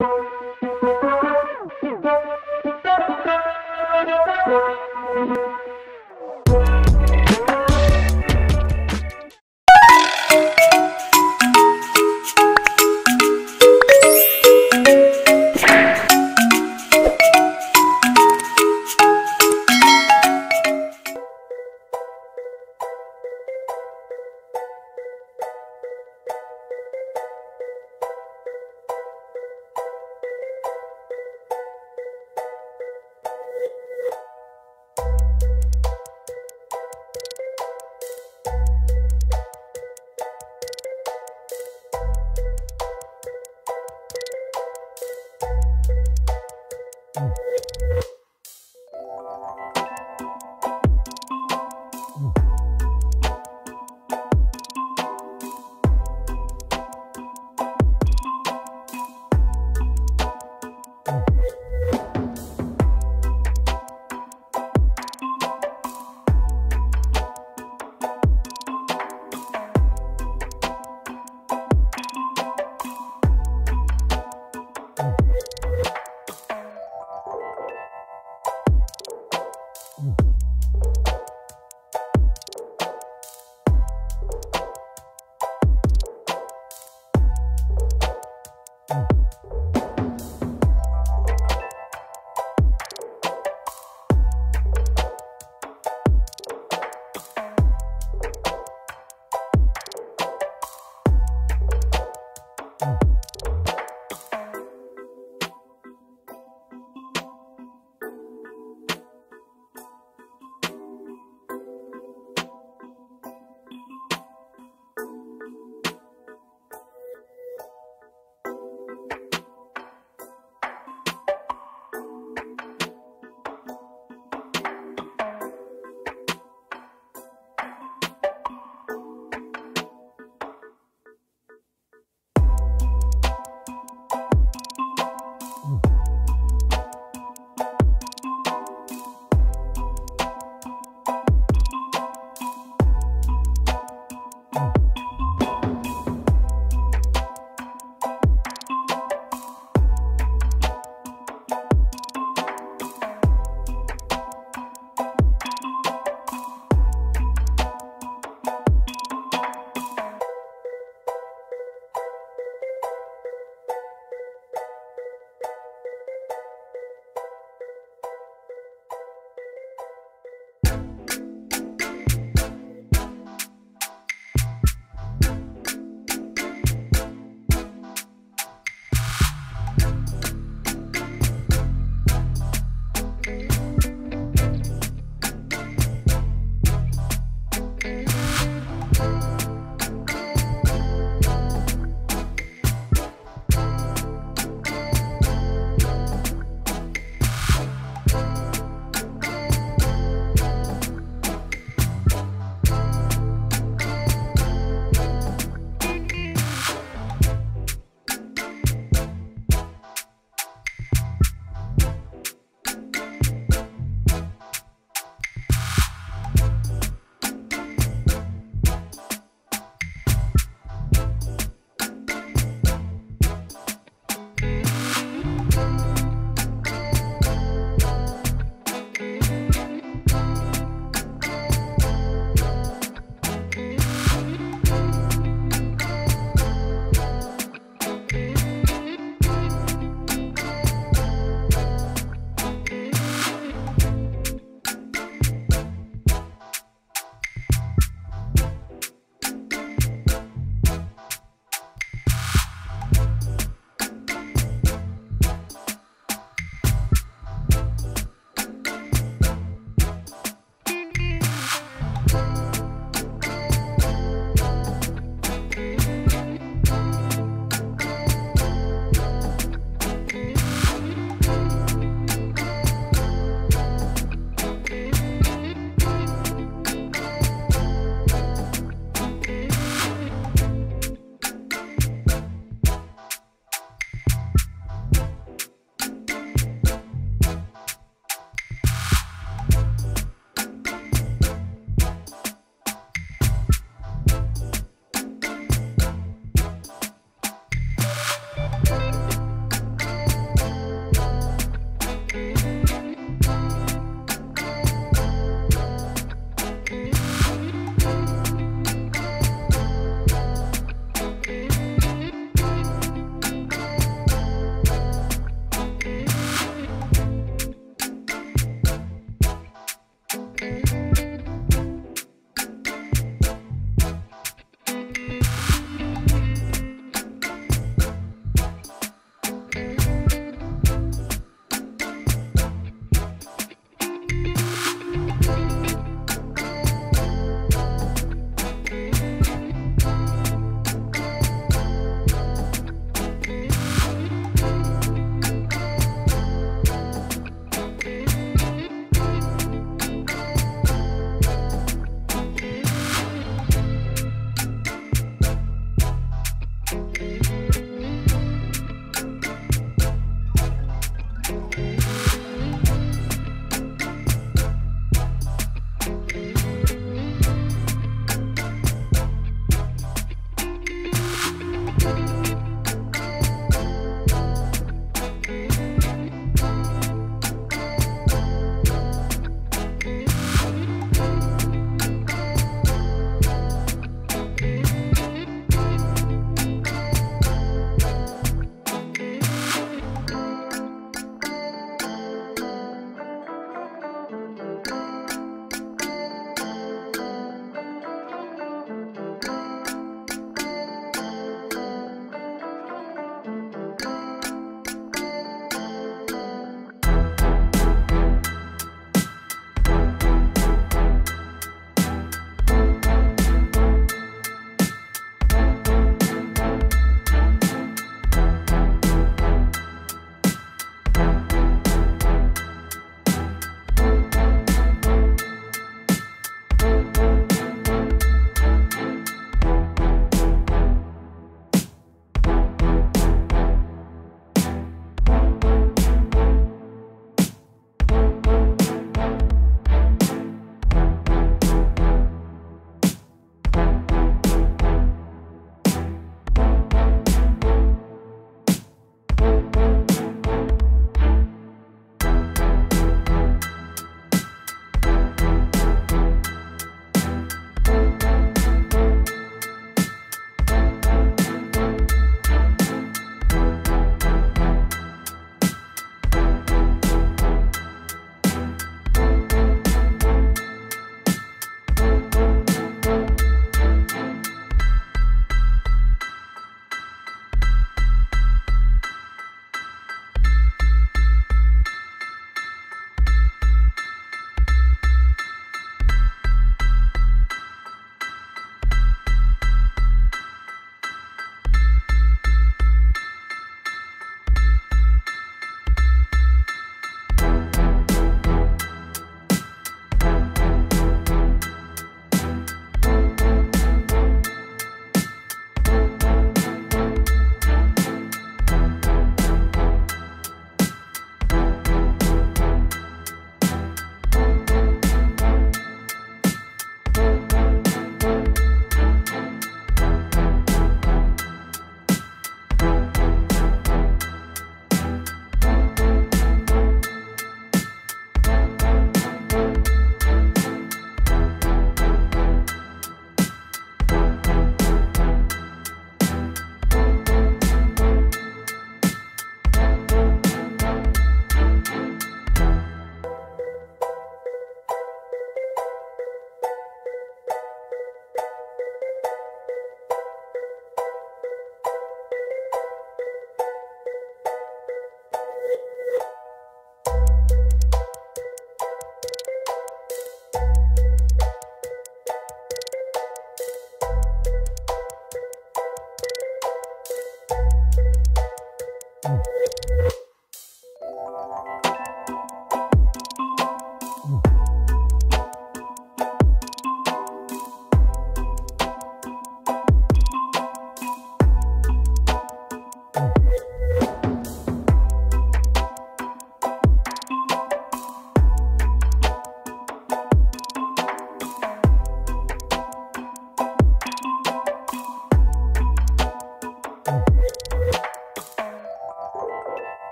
you.